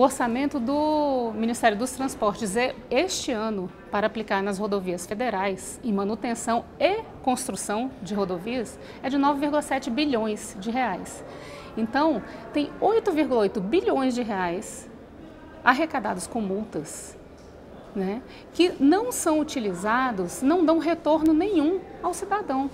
O orçamento do Ministério dos Transportes é este ano para aplicar nas rodovias federais em manutenção e construção de rodovias é de 9,7 bilhões de reais. Então, tem 8,8 bilhões de reais arrecadados com multas, né, que não são utilizados, não dão retorno nenhum ao cidadão.